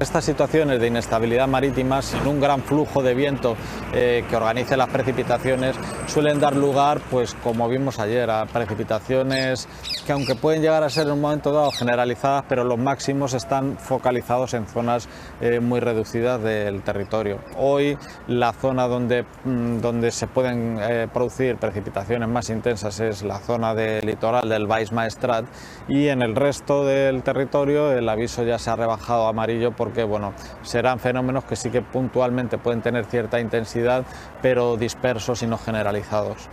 Estas situaciones de inestabilidad marítima, sin un gran flujo de viento eh, que organice las precipitaciones, suelen dar lugar, pues como vimos ayer, a precipitaciones que aunque pueden llegar a ser en un momento dado generalizadas, pero los máximos están focalizados en zonas eh, muy reducidas del territorio. Hoy la zona donde, mm, donde se pueden eh, producir precipitaciones más intensas es la zona del litoral del Baix Maestrat y en el resto del territorio el aviso ya se ha rebajado amarillo porque bueno, serán fenómenos que sí que puntualmente pueden tener cierta intensidad, pero dispersos y no generalizados.